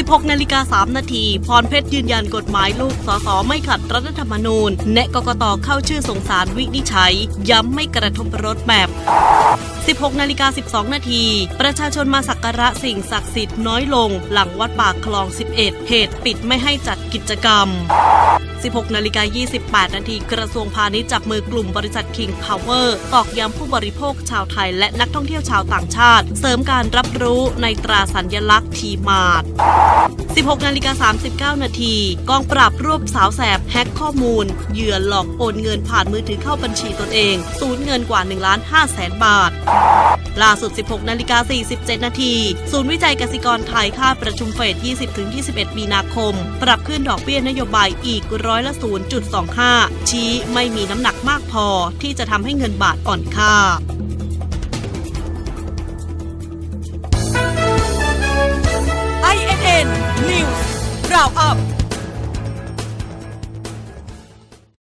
16 นาฬิกา 3 นาที พรเพชรยืนยันกฎหมายลูก สส ไม่ขัดรัฐธรรมนูญ แนะกกตเข้าชื่อสงสารวินิจฉัย ย้ำไม่กระทบรถแมพ16นาฬิกา12 นาที ประชาชนมาสักการะสิ่งศักดิ์สิทธิ์น้อยลง หลังวัดปากคลอง 11 เหตุปิดไม่ให้จัดกิจกรรม 16นาฬิกา28 นาทีกระทรวงพาณิชย์จับมือกลุ่มบริษัท King Power ตอกย้ำผู้บริโภคชาวไทยและนักท่องเที่ยวชาวต่างชาติ เสริมการรับรู้ในตราสัญลักษณ์ทีมาร์ท16นาฬิกา39 นาทีกองปราบรวบสาวแสบแฮ็กข้อมูล เหยื่อหลอกโอนเงินผ่านมือถือเข้าบัญชีตนเอง สูญเงินกว่า1ล้าน5แสนบาท ล่าสุด 16 นาฬิกา 47 นาที ศูนย์วิจัยกสิกรไทยคาดประชุมเฟด20-21 มีนาคม ปรับขึ้นดอกเบี้ยนโยบายอีกร้อยละ 0.25 ชี้ไม่มีน้ำหนักมากพอที่จะทำให้เงินบาทอ่อนค่า INN News Round Up